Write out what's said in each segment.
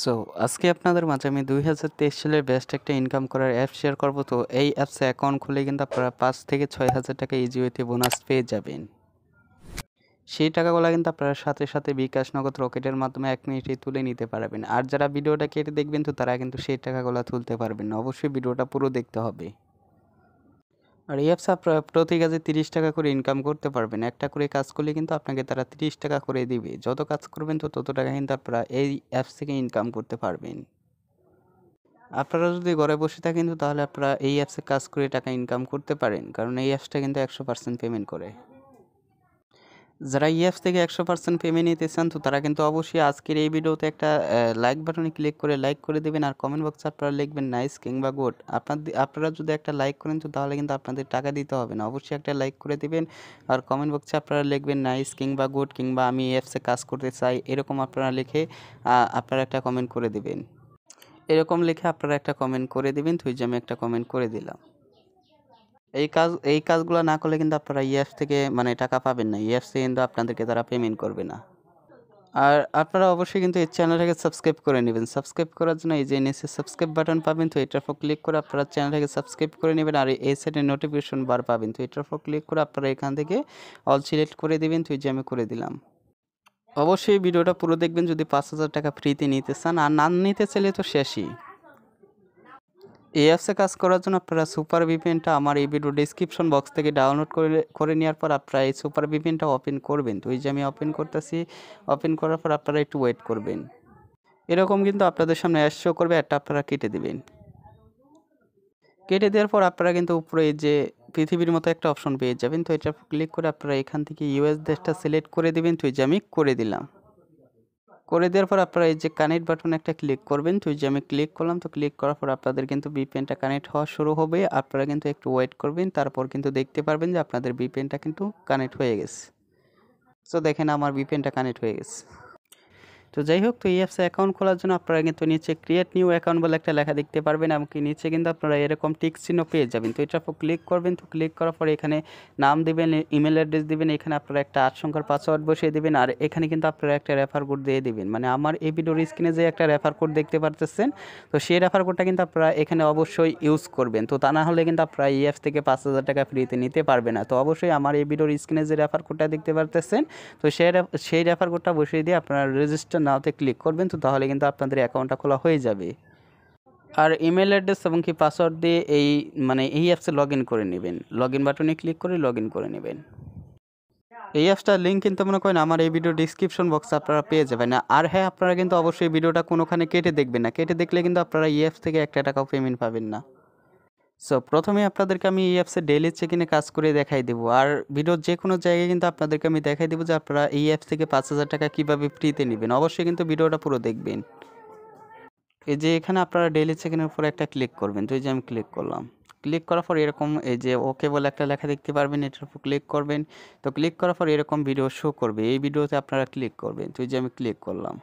So আজকে আপনাদের মাঝে আমি দুই হাজার তেইশ সালের বেস্ট একটা ইনকাম করার অ্যাপ শেয়ার করব। তো এই অ্যাপসে অ্যাকাউন্ট খুলে কিন্তু আপনারা পাঁচ থেকে ছয় হাজার টাকা ইজি ওয়েতে বোনাস পেয়ে যাবেন। সেই টাকাগুলো কিন্তু আপনারা সাথে সাথে বিকাশ নগদ রকেটের মাধ্যমে এক মিনিটে তুলে নিতে পারবেন। আর যারা ভিডিওটা কেটে দেখবেন তো তারা কিন্তু সেই টাকাগুলো তুলতে পারবেন অবশ্যই ভিডিওটা পুরো দেখতে হবে। আর অ্যাপসে আপনারা প্রতি কাজে তিরিশ টাকা করে ইনকাম করতে পারবেন। একটা করে কাজ করলে কিন্তু আপনাকে তারা তিরিশ টাকা করে দিবে। যত কাজ করবেন তো তত টাকা কিন্তু আপনারা এই অ্যাপস থেকে ইনকাম করতে পারবেন। আপনারা যদি ঘরে বসে থাকেন তো তাহলে আপনারা এই অ্যাপসে কাজ করে টাকা ইনকাম করতে পারেন। কারণ এই অ্যাপসটা কিন্তু একশো পার্সেন্ট পেমেন্ট করে। যারা অ্যাপস থেকে একশো পার্সেন্ট পেমেন্ট নিতে চান তো তারা কিন্তু অবশ্যই আজকের এই ভিডিওতে একটা লাইক বাটনে ক্লিক করে লাইক করে দেবেন আর কমেন্ট বক্সে আপনারা লিখবেন নাইস কিংবা গুড আপনাদের আপনারা যদি একটা লাইক করেন, তো তাহলে কিন্তু আপনাদের টাকা দিতে হবে না। অবশ্যই একটা লাইক করে দেবেন আর কমেন্ট বক্সে আপনারা লিখবেন নাইস কিংবা গুড কিংবা, আমি ইএফসে কাজ করতে চাই, এরকম আপনারা লিখে আপনারা একটা কমেন্ট করে দেবেন। এরকম লিখে আপনারা একটা কমেন্ট করে দিবেন, তো যে আমি একটা কমেন্ট করে দিলাম। এই কাজ, এই কাজগুলো না করলে কিন্তু আপনারা ইএফ থেকে মানে টাকা পাবেন না। ইএফ থেকে কিন্তু আপনাদেরকে তারা পেমেন্ট করবে না। আর আপনারা অবশ্যই কিন্তু এই চ্যানেলটাকে সাবস্ক্রাইব করে নেবেন। সাবস্ক্রাইব করার জন্য এই যে নিচে সাবস্ক্রাইব বাটন পাবেন, তো এটার উপর ক্লিক করে আপনারা চ্যানেলটাকে সাবস্ক্রাইব করে নেবেন আর এই সাইডে নোটিফিকেশন বার পাবেন। তো এটার উপর ক্লিক করে আপনারা এখান থেকে অল সিলেক্ট করে দেবেন, তো এই যে আমি করে দিলাম। অবশ্যই ভিডিওটা পুরো দেখবেন। যদি পাঁচ হাজার টাকা ফ্রিতে নিতে চান, আর না নিতে চাইলে তো শেষই। এই অ্যাপসে কাজ করার জন্য আপনারা সুপার ভিপিএনটা আমার এই ভিডিও ডিসক্রিপশন বক্স থেকে ডাউনলোড করে করে নেওয়ার পর আপনারা এই সুপার ভিপিএনটা ওপেন করবেন। তো এই যে আমি ওপেন করতেছি ওপেন করার পর আপনারা একটু ওয়েট করবেন। এরকম কিন্তু আপনাদের সামনে অ্যাড শো করবে একটা আপনারা কেটে দিবেন। কেটে দেওয়ার পর আপনারা কিন্তু উপরে যে পৃথিবীর মতো একটা অপশন পেয়ে যাবেন। তো এটা ক্লিক করে আপনারা এখান থেকে ইউএস দেশটা সিলেক্ট করে দিবেন। তো এই যে আমি করে দিলাম। করে দেওয়ার পর আপনারা এই যে কানেক্ট বাটন একটা ক্লিক করবেন। তো যে আমি ক্লিক করলাম, তো ক্লিক করার পর আপনাদের কিন্তু বিপিএনটা কানেক্ট হওয়া শুরু হবে। আপনারা কিন্তু একটু ওয়েট করবেন, তারপর কিন্তু দেখতে পারবেন যে আপনাদের বিপিএনটা কিন্তু কানেক্ট হয়ে গেছে। সো দেখেন আমার বিপিএনটা কানেক্ট হয়ে গেছে। তো যাই হোক, তো এই অ্যাপসে অ্যাকাউন্ট খোলার জন্য আপনারা কিন্তু নিচে ক্রিয়েট নিউ অ্যাকাউন্ট বলে একটা লেখা দেখতে পারবেন এমনকি নিচে কিন্তু আপনারা এরকম টিক চিহ্ন পেয়ে যাবেন। তো এটার উপর ক্লিক করবেন, তো ক্লিক করার পরে এখানে নাম দেবেন ইমেল অ্যাড্রেস দেবেন, এখানে আপনারা একটা আট সংখ্যার পাসওয়ার্ড বসিয়ে দেবেন আর এখানে কিন্তু আপনারা একটা রেফার কোড দিয়ে দেবেন। মানে আমার এই ভিডিওর স্ক্রিনে যে একটা রেফার কোড দেখতে পারতেছেন, তো সেই রেফার কোডটা কিন্তু আপনারা এখানে অবশ্যই ইউজ করবেন। তো তা না হলে কিন্তু আপনারা এই অ্যাপস থেকে পাঁচ হাজার টাকা ফ্রিতে নিতে পারবে না। তো অবশ্যই আমার এই ভিডিওর স্ক্রিনে যে রেফার কোডটা দেখতে পারতেছেন, তো সেই সেই রেফার কোডটা বসিয়ে দিয়ে আপনারা রেজিস্টার নাওতে ক্লিক করবেন তো তাহলে কিন্তু আপনাদের অ্যাকাউন্টটা খোলা হয়ে যাবে। আর ইমেল অ্যাড্রেস এবং কি পাসওয়ার্ড দিয়ে এই মানে এই অ্যাপসে লগ করে নেবেন। লগ বাটনে ক্লিক করে লগ করে নেবেন। এই অ্যাপসটার লিঙ্ক কিন্তু মনে করেন আমার এই ভিডিও ডিসক্রিপশন বক্সে আপনারা পেয়ে যাবেন। না আর হ্যাঁ আপনারা কিন্তু অবশ্যই ভিডিওটা কোনোখানে কেটে দেখবেন না। কেটে দেখলে কিন্তু আপনারা এই অ্যাপস থেকে একটা টাকাও পেমেন্ট পাবেন না। সো প্রথমে আপনাদেরকে আমি এই অ্যাপসে ডেলি চেকিনে কাজ করে দেখাই দেবো। আর ভিডিওর যে কোনো জায়গায় কিন্তু আপনাদেরকে আমি দেখাই দেবো যে আপনারা এই অ্যাপস থেকে পাঁচ হাজার টাকা কীভাবে ফ্রিতে নেবেন। অবশ্যই কিন্তু ভিডিওটা পুরো দেখবেন। এই যে এখানে আপনারা ডেলি চেকিনের উপর একটা ক্লিক করবেন। তো এই যে আমি ক্লিক করলাম। ক্লিক করার পর এরকম এই যে ওকে বলে একটা লেখা দেখতে পারবেন। এটার উপর ক্লিক করবেন। তো ক্লিক করার পর এরকম ভিডিও শো করবে। এই ভিডিওতে আপনারা ক্লিক করবেন। তো এই যে আমি ক্লিক করলাম।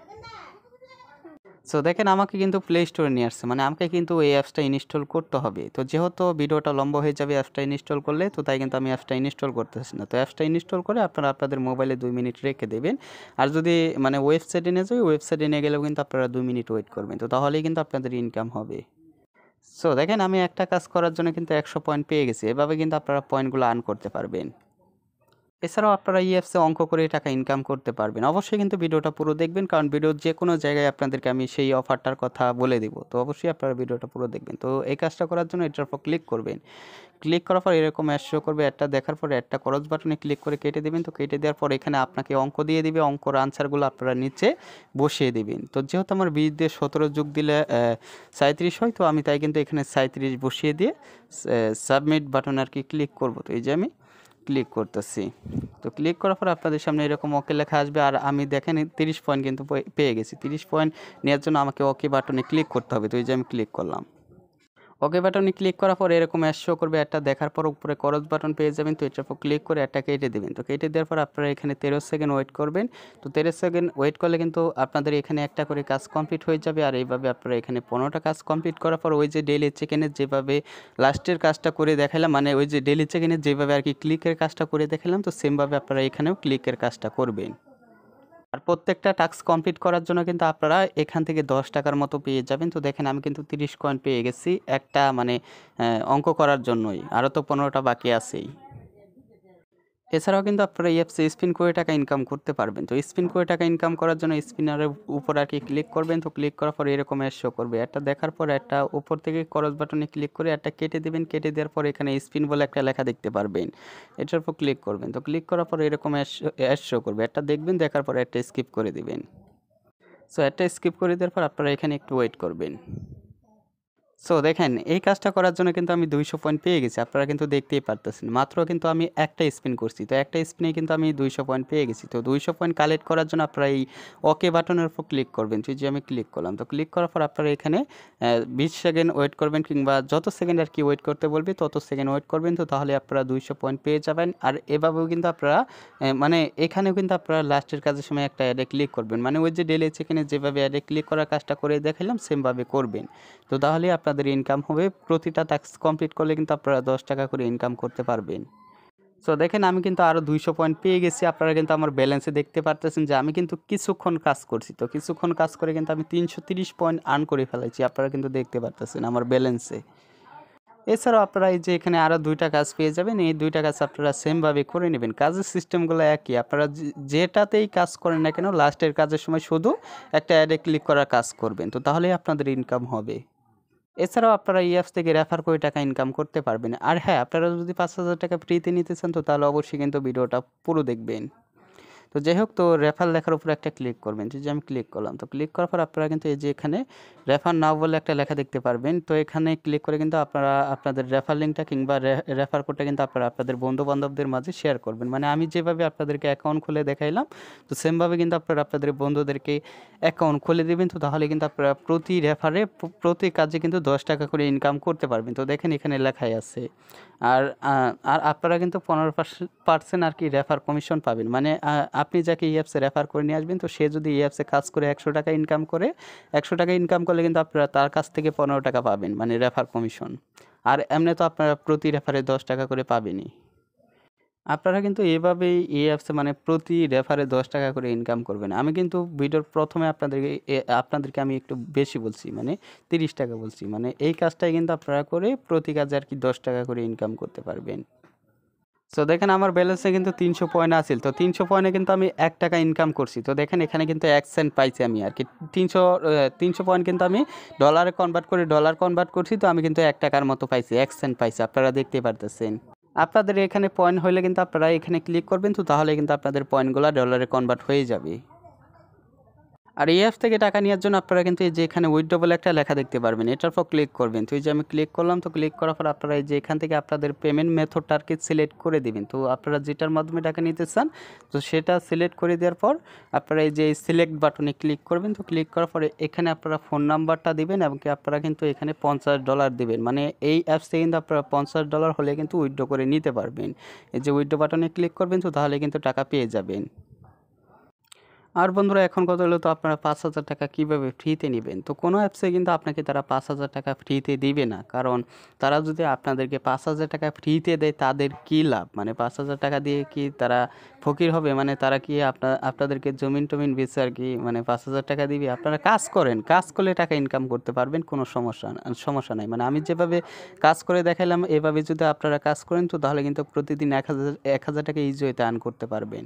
সো দেখেন আমাকে কিন্তু প্লে স্টোরে নিয়ে আসছে। মানে আমাকে কিন্তু এই অ্যাপসটা ইনস্টল করতে হবে। তো যেহেতু ভিডিওটা লম্বা হয়ে যাবে অ্যাপসটা ইনস্টল করলে, তো তাই কিন্তু আমি অ্যাপসটা ইনস্টল করতেছি না। তো অ্যাপসটা ইনস্টল করে আপনারা আপনাদের মোবাইলে দুই মিনিট রেখে দেবেন। আর যদি মানে ওয়েবসাইটে নিয়ে যাবে ওয়েবসাইটে নিয়ে গেলেও কিন্তু আপনারা দুই মিনিট ওয়েট করবেন। তো তাহলেই কিন্তু আপনাদের ইনকাম হবে। সো দেখেন আমি একটা কাজ করার জন্য কিন্তু একশো পয়েন্ট পেয়ে গেছি। এভাবে কিন্তু আপনারা পয়েন্টগুলো আর্ন করতে পারবেন। এছাড়াও আপনারা এই অ্যাপসে অঙ্ক করে টাকা ইনকাম করতে পারবেন। অবশ্যই কিন্তু ভিডিওটা পুরো দেখবেন, কারণ ভিডিওর যে কোনো জায়গায় আপনাদেরকে আমি সেই অফারটার কথা বলে দিব। তো অবশ্যই আপনারা ভিডিওটা পুরো দেখবেন। তো এই কাজটা করার জন্য এটার উপর ক্লিক করবেন। ক্লিক করার পর এরকম অ্যাড শো করবে একটা দেখার পর একটা করজ বাটনে ক্লিক করে কেটে দেবেন। তো কেটে দেওয়ার পর এখানে আপনাকে অঙ্ক দিয়ে দিবে। অঙ্কর আনসারগুলো আপনারা নিচে বসিয়ে দেবেন। তো যেহেতু আমার বিশ দিয়ে সতেরো যুগ দিলে সাঁত্রিশ হয়, তো আমি তাই কিন্তু এখানে সাঁত্রিশ বসিয়ে দিয়ে সাবমিট বাটন আর কি ক্লিক করব। তো এই যে আমি ক্লিক করতেছি। তো ক্লিক করার পর আপনাদের সামনে এরকম ওকে লেখা আসবে। আর আমি দেখেন তিরিশ পয়েন্ট কিন্তু পেয়ে গেছি। তিরিশ পয়েন্ট নেওয়ার জন্য আমাকে ওকে বাটনে ক্লিক করতে হবে। তো এই যে আমি ক্লিক করলাম। ওকে বাটনে ক্লিক করার পর এরকম অ্যাড শো করবে একটা দেখার পর উপরে করজ বাটন পেয়ে যাবেন, তো এটার উপর ক্লিক করে একটা কেটে দেবেন। তো কেটে দেওয়ার পর আপনারা এখানে তেরো সেকেন্ড ওয়েট করবেন। তো তেরো সেকেন্ড ওয়েট করলে কিন্তু আপনাদের এখানে একটা করে কাজ কমপ্লিট হয়ে যাবে, আর এইভাবে আপনারা এখানে পনেরোটা কাজ কমপ্লিট করার পর ওই যে ডেলি চেকেনের যেভাবে লাস্টের কাজটা করে দেখালাম মানে ওই যে ডেলি চেকেনের যেভাবে আর কি ক্লিকের কাজটা করে দেখালাম, তো সেমভাবে আপনারা এখানেও ক্লিকের কাজটা করবেন। আর প্রত্যেকটা টাস্ক কমপ্লিট করার জন্য কিন্তু আপনারা এখান থেকে দশ টাকার মতো পেয়ে যাবেন। তো দেখেন আমি কিন্তু তিরিশ কয়েন পেয়ে গেছি একটা মানে অঙ্ক করার জন্যই। আরও তো পনেরোটা বাকি আছেই। এছাড়াও কিন্তু আপনারা এই অ্যাপসে স্পিন করে টাকা ইনকাম করতে পারবেন। তো স্পিন করে টাকা ইনকাম করার জন্য স্পিনারের উপর আর কি ক্লিক করবেন। তো ক্লিক করার পর এরকম অ্যাড শো করবে। একটা দেখার পর একটা উপর থেকে করস বাটনে ক্লিক করে একটা কেটে দেবেন। কেটে দেওয়ার পর এখানে স্পিন বলে একটা লেখা দেখতে পারবেন। এটার উপর ক্লিক করবেন। তো ক্লিক করার পর এরকম অ্যাড শো করবে। একটা দেখবেন, দেখার পর একটা স্কিপ করে দিবেন। সো একটা স্কিপ করে দেওয়ার পর আপনারা এখানে একটু ওয়েট করবেন। সো দেখেন, এই কাজটা করার জন্য কিন্তু আমি দুইশো পয়েন্ট পেয়ে গেছি। আপনারা কিন্তু দেখতেই পারতেছেন। মাত্র কিন্তু আমি একটা স্পিন করছি। তো একটা স্পিনে কিন্তু আমি দুইশো পয়েন্ট পেয়ে গেছি। তো দুইশো পয়েন্ট কালেক্ট করার জন্য আপনারা এই ওকে বাটনের উপর ক্লিক করবেন। যে আমি ক্লিক করলাম। তো ক্লিক করার পর আপনারা এখানে বিশ সেকেন্ড ওয়েট করবেন কিংবা যত সেকেন্ড আর কি ওয়েট করতে বলবে, তত সেকেন্ড ওয়েট করবেন। তো তাহলে আপনারা দুইশো পয়েন্ট পেয়ে যাবেন। আর এভাবেও কিন্তু আপনারা মানে এখানেও কিন্তু আপনারা লাস্টের কাজের সময় একটা অ্যাডে ক্লিক করবেন। মানে ওই যে ডেলি সেখানে যেভাবে অ্যাডে ক্লিক করার কাজটা করে দেখালাম সেমভাবে করবেন। তো তাহলে আপনাদের ইনকাম হবে, প্রতিটা টাস্ক কমপ্লিট করলে কিন্তু আপনারা দশ টাকা করে ইনকাম করতে পারবেন। সো দেখেন আমি কিন্তু আরও দুইশো পয়েন্ট পেয়ে গেছি, আপনারা কিন্তু আমার ব্যালেন্সে দেখতে পারতেছেন যে আমি কিন্তু কিছুক্ষণ কাজ করছি। তো কিছুক্ষণ কাজ করে কিন্তু আমি তিনশো তিরিশ পয়েন্ট আর্ন করে ফেলেছি, আপনারা কিন্তু দেখতে পারতেছেন আমার ব্যালেন্সে এছাড়াও আপনারা এই যে এখানে আরও দুইটা কাজ পেয়ে যাবেন, এই দুইটা কাজ আপনারা সেমভাবে করে নেবেন। কাজের সিস্টেমগুলো একই, আপনারা যেটাতেই কাজ করেন না কেন লাস্টের কাজের সময় শুধু একটা অ্যাডে ক্লিক করার কাজ করবেন। তো তাহলেই আপনাদের ইনকাম হবে। এছাড়াও আপনারা এই অ্যাপস থেকে রেফার করে টাকা ইনকাম করতে পারবেন। আর হ্যাঁ আপনারা যদি পাঁচ হাজার টাকা ফ্রিতে নিতে চান তো তাহলে অবশ্যই কিন্তু ভিডিওটা পুরো দেখবেন। তো যাই হোক তো রেফার লেখার উপর একটা ক্লিক করবেন। যে আমি ক্লিক করলাম, তো ক্লিক করার পর আপনারা কিন্তু এই যে এখানে রেফার নাও বলে একটা লেখা দেখতে পারবেন। তো এখানে ক্লিক করে কিন্তু আপনারা আপনাদের রেফার লিঙ্কটা কিংবা রেফার কোডটা কিন্তু আপনারা আপনাদের বন্ধু বান্ধবদের মাঝে শেয়ার করবেন। মানে আমি যেভাবে আপনাদেরকে অ্যাকাউন্ট খুলে দেখাইলাম, তো সেমভাবে কিন্তু আপনারা আপনাদের বন্ধুদেরকে অ্যাকাউন্ট খুলে দেবেন, তো তাহলে কিন্তু আপনারা প্রতি রেফারে প্রতি কাজে কিন্তু দশ টাকা করে ইনকাম করতে পারবেন। তো দেখেন এখানে লেখাই আছে। আর আর আপনারা কিন্তু পনেরো পার্সেন্ট আর কি রেফার কমিশন পাবেন। মানে আপনি যাকে এই অ্যাপসে রেফার করে নিয়ে আসবেন, তো সে যদি এই অ্যাপসে কাজ করে একশো টাকা ইনকাম করে, একশো টাকা ইনকাম করলে কিন্তু আপনারা তার কাছ থেকে পনেরো টাকা পাবেন মানে রেফার কমিশন আর এমনি তো আপনারা প্রতি রেফারে দশ টাকা করে পাবেনই। আপনারা কিন্তু এভাবেই এই অ্যাপসে মানে প্রতি রেফারে দশ টাকা করে ইনকাম করবেন। আমি কিন্তু ভিডিওর প্রথমে আপনাদেরকে আপনাদেরকে আমি একটু বেশি বলছি মানে তিরিশ টাকা বলছি মানে এই কাজটাই কিন্তু আপনারা করে প্রতি কাজে আর কি দশ টাকা করে ইনকাম করতে পারবেন। সো দেখেন আমার ব্যালেন্সে কিন্তু তিনশো পয়েন্ট আসিল তো তিনশো পয়েন্টে কিন্তু আমি এক টাকা ইনকাম করছি। তো দেখেন এখানে কিন্তু এক সেন্ট পাইছি আমি আর কি। তিনশো তিনশো পয়েন্ট কিন্তু আমি ডলারে কনভার্ট করে ডলার কনভার্ট করছি, তো আমি কিন্তু এক টাকার মতো পাইছি, এক সেন্ট পাইছি। আপনারা দেখতে পারতেছেন। আপনাদের এখানে পয়েন্ট হলে কিন্তু আপনারা এখানে ক্লিক করবেন, তো তাহলে কিন্তু আপনাদের পয়েন্টগুলো ডলারে কনভার্ট হয়ে যাবে। আর এই অ্যাপ থেকে টাকা নেওয়ার জন্য আপনারা কিন্তু এই যে এখানে উইথড্র বলে একটা লেখা দেখতে পারবেন, এটার পর ক্লিক করবেন। তো এই যে আমি ক্লিক করলাম, তো ক্লিক করার পর আপনারা এই যে এখান থেকে আপনাদের পেমেন্ট মেথডটা আর কি সিলেক্ট করে দিবেন। তো আপনারা যেটার মাধ্যমে টাকা নিতে চান, তো সেটা সিলেক্ট করে দেওয়ার পর আপনারা এই যে সিলেক্ট বাটনে ক্লিক করবেন। তো ক্লিক করার পরে এখানে আপনারা ফোন নাম্বারটা দিবেন এবং কি আপনারা কিন্তু এখানে পঞ্চাশ ডলার দিবেন। মানে এই অ্যাপস থেকে কিন্তু আপনারা পঞ্চাশ ডলার হলে কিন্তু উইথড্র করে নিতে পারবেন। এই যে উইথড্র বাটনে ক্লিক করবেন, তো তাহলে কিন্তু টাকা পেয়ে যাবেন। আর বন্ধুরা, এখন কথা হলো তো আপনারা পাঁচ হাজার টাকা কীভাবে ফ্রিতে নেবেন? তো কোনো অ্যাপসে কিন্তু আপনাকে তারা পাঁচ হাজার টাকা ফ্রিতে দিবে না। কারণ তারা যদি আপনাদেরকে পাঁচ হাজার টাকা ফ্রিতে দেয়, তাদের কী লাভ? মানে পাঁচ হাজার টাকা দিয়ে কি তারা ফকির হবে? মানে তারা কি আপনার আপনাদেরকে জমিন টমিন বেচে আর কি মানে পাঁচ হাজার টাকা দিবে? আপনারা কাজ করেন। কাজ করলে টাকা ইনকাম করতে পারবেন, কোনো সমস্যা সমস্যা নাই। মানে আমি যেভাবে কাজ করে দেখালাম এভাবে যদি আপনারা কাজ করেন, তো তাহলে কিন্তু প্রতিদিন এক হাজার এক হাজার টাকা ইজি হইতে আর্ন করতে পারবেন।